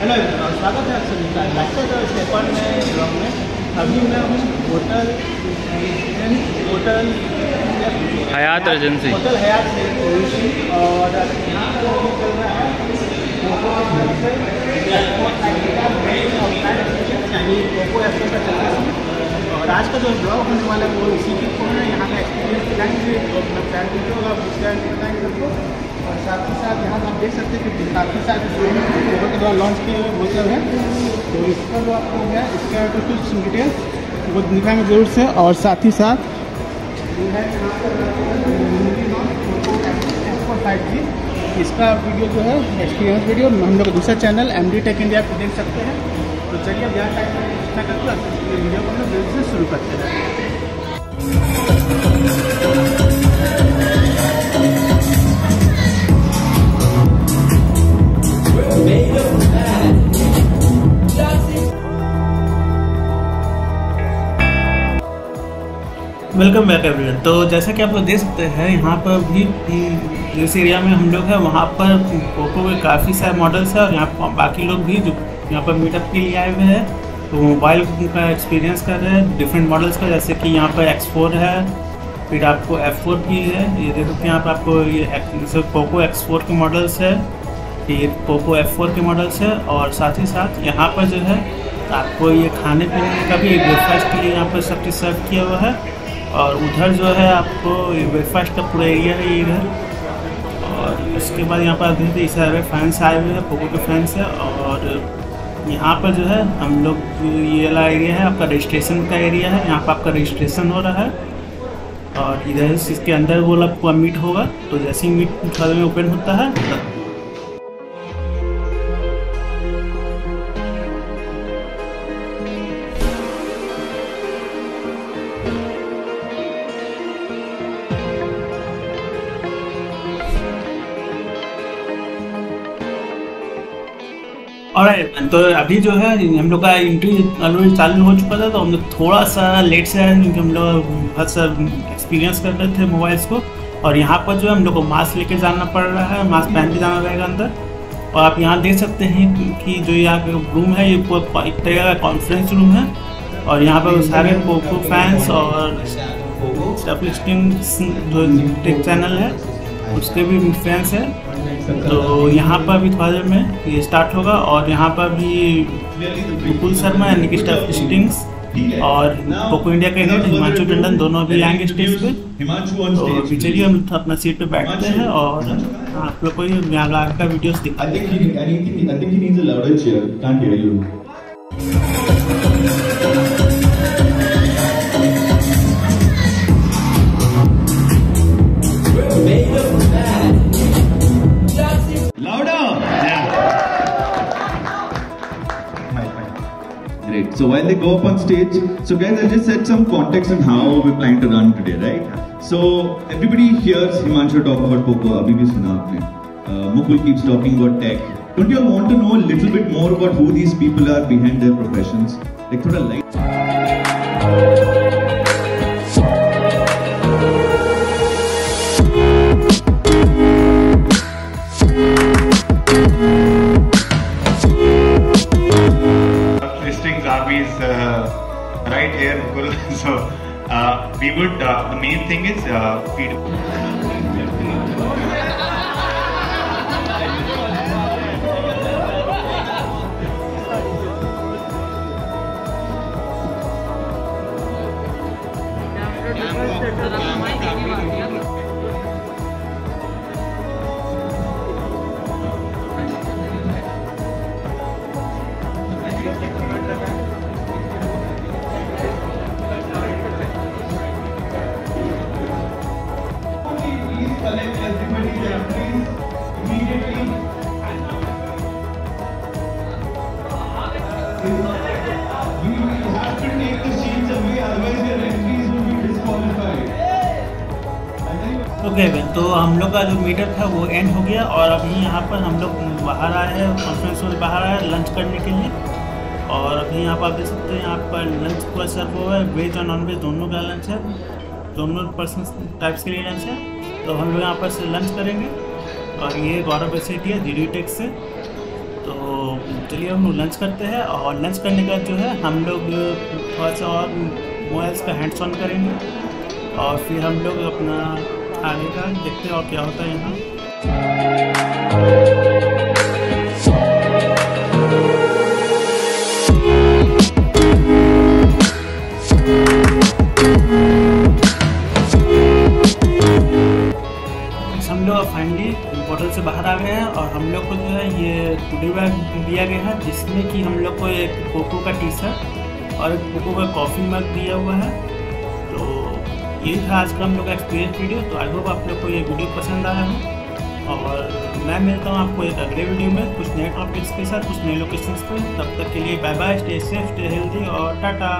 Hello everyone, स्वागत है आप सभी का। लाइफ स्टेपन में ब्लॉग में अभी मैं हूँ hotel hotel Hyatt Regency hotel Hyatt से और यहाँ पर अभी चल रहा है पोको एफ़ का चल रहा है। और आज का जो ब्लॉग होने वाला है वो इसी के फ़ोन है। यहाँ का एक्सपीरियंस दिखाएँगे तो अपना प्लान वीडियो होगा उसका बताएँगे सबको। और साथ ही साथ यहाँ आप देख सकते हैं कि काफ़ी सारे पोको के द्वारा लॉन्च किए हुए सब है। तो इसका जो आपको है, इसका तो कुछ डिटेल्स वो दिखाएँगे ज़रूर से और साथ ही साथ है पर इसका वीडियो जो है एक्सपीरियंस वीडियो हम लोग दूसरा channel M D tech India पे देख सकते हैं। तो चलिए अब यहाँ टाइम हैं ये वीडियो को हम लोग जल्द से शुरू करते हैं। वेलकम बैक एवरीवन तो जैसा कि आप लोग देख सकते हैं, यहाँ पर भी जिस एरिया में हम लोग हैं, वहाँ पर पोको के काफ़ी सारे मॉडल्स हैं और यहाँ बाकी लोग भी जो यहाँ पर मीटअप के लिए आए हुए हैं तो मोबाइल का एक्सपीरियंस कर रहे हैं डिफरेंट मॉडल्स का, जैसे कि यहाँ पर एक्स फोर है, फिर आपको एफ़ फोर भी है, ये देख सकते यहाँ पर आपको ये जैसे पोको एक्स फोर के मॉडल्स है फिर पोको एफ़ फोर के मॉडल्स है, और साथ ही साथ यहाँ पर जो है, आपको ये खाने पीने का भी ब्रेकफास्ट के लिए यहाँ पर सब चीज़ सर्व किया हुआ है। और उधर जो है आपको ब्रेकफास्ट का पूरा एरिया है इधर। और उसके बाद यहाँ पर आप देखते हैं सारे फैंस आए हुए हैं पोको के फैंस है और यहाँ पर जो है हम लोग ये वाला एरिया है, आपका रजिस्ट्रेशन का एरिया है। यहाँ पर आपका रजिस्ट्रेशन हो रहा है और इधर इसके अंदर वो आपको मीट होगा। तो जैसे ही मीट थोड़ा में ओपन होता है और तो अभी जो है हम लोग का एंट्री ऑलरेडी चालू हो चुका था तो हम लोग थोड़ा सा लेट से आए क्योंकि हम लोग बहुत सा एक्सपीरियंस कर रहे थे मोबाइल्स को। और यहाँ पर जो है हम लोग को मास्क लेके जाना पड़ रहा है मास्क पहन के जाना रहेगा अंदर। और आप यहाँ देख सकते हैं कि जो यहाँ पे रूम है ये एक तरह का कॉन्फ्रेंस रूम है। और यहाँ पर सारे पोको फैंस और स्टफलिस्टिंग जो टेक चैनल है उसके भी फैंस है। तो यहाँ पर भी थोड़ा देर में ये स्टार्ट होगा और यहाँ पर भी विपुल शर्मा यानी कि स्टाफ स्टिंग्स और पोको इंडिया के हेड हिमांशु टंडन दोनों भी आएँगे स्टेज पे। तो अभी चलिए हम अपना सीट पे बैठते हैं और आप लोग को यहाँ का वीडियोस दिखा So while they go up on stage, so guys, I'll just set some context on how we're planning to run today, right? So everybody hears Himanshu talk about Poco, Abhi bhi suna. Uh, Mukul keeps talking about tech. Don't you all want to know a little bit more about who these people are behind their professions? Like thoda light. Right here. So uh, we would. Uh, the main thing is uh, feed. Okay okay, तो हम लोग का जो meetup था वो and हो गया और अभी यहाँ पर हम लोग बाहर आए हैं कॉन्फ्रेंस में बाहर आए लंच करने के लिए। और अभी यहाँ पर आप देख सकते हैं यहाँ पर लंच पूरा सर्व हुआ है वेज और नॉन वेज दोनों का लंच है। दोनों पर्सन टाइप्स के लिए लंच है। तो हम लोग यहाँ पर से लंच करेंगे। और ये गौरव एसेटी है जी टेक से। तो चलिए हम लंच करते हैं और लंच करने के बाद जो है हम लोग थोड़ा सा और मोबाइल्स का हैंड्स ऑन करेंगे और फिर हम लोग अपना आगे का देखते हैं और क्या होता है यहाँ। हम लोग को जो है ये टुडे बैग दिया गया है, जिसमें कि हम लोग को एक कोको का टी शर्ट और एक कोको का कॉफ़ी मग दिया हुआ है। तो यही था आज का हम लोग का एक्सपीरियंस वीडियो तो आई होप आप लोग को ये वीडियो पसंद आया हो। और मैं मिलता हूँ आपको एक अगले वीडियो में कुछ नए टॉपिक्स के साथ, कुछ नए लोकेशंस पर तब तक के लिए bye bye stay safe stay healthy और टाटा।